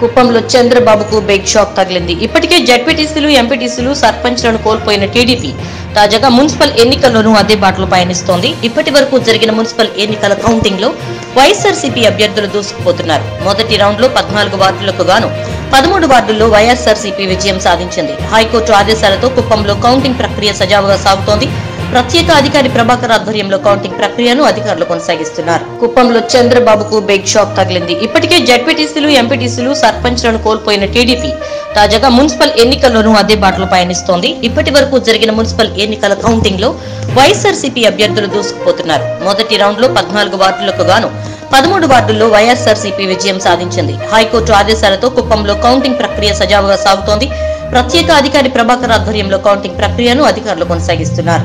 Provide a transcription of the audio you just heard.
కుప్పంలో చంద్రబాబుకు big shock తగిలింది. ఇప్పటికే జడ్పీటీసీలు ఎంపీటీసీలు సర్పంచ్లను కోల్పోయిన టీడీపీ తాజాగా మున్సిపల్ ఎన్నికల్లోనూ అదే బాటలు పయనిస్తోంది. ఇప్పటి వరకు జరిగిన మున్సిపల్ ఎన్నికల కౌంటింగ్లో వైఎస్ఆర్సీపీ అభ్యర్థులు దూసుకుపోతున్నారు. మొదటి రౌండ్లో పద్నాలుగు వార్డులకు గాను పదమూడు వార్డుల్లో వైఎస్ఆర్సీపీ విజయం సాధించింది. హైకోర్టు ఆదేశాలతో కుప్పంలో కౌంటింగ్ ప్రక్రియ సజావుగా సాగుతోంది. ప్రత్యేక అధికారి ప్రభాకర్ ఆధ్వర్యంలో కౌంటింగ్ ప్రక్రియను అధికారులు కొనసాగిస్తున్నారు. కుప్పంలో చంద్రబాబుకు బిగ్ షాక్ తగిలింది. ఇప్పటికే జడ్పీటీసీలు ఎంపీటీసీలు సర్పంచ్లను కోల్పోయిన టీడీపీ తాజాగా మున్సిపల్ ఎన్నికల్లోనూ అదే బాటలో పయనిస్తోంది. ఇప్పటి వరకు జరిగిన మున్సిపల్ ఎన్నికల కౌంటింగ్లో వైఎస్ఆర్సీపీ అభ్యర్థులు దూసుకుపోతున్నారు. మొదటి రౌండ్లో పద్నాలుగు వార్డులకు గాను పదమూడు వార్డుల్లో వైఎస్ఆర్సీపీ విజయం సాధించింది. హైకోర్టు ఆదేశాలతో కుప్పంలో కౌంటింగ్ ప్రక్రియ సజావుగా సాగుతోంది. ప్రత్యేక అధికారి ప్రభాకర్ ఆధ్వర్యంలో కౌంటింగ్ ప్రక్రియను అధికారులు కొనసాగిస్తున్నారు.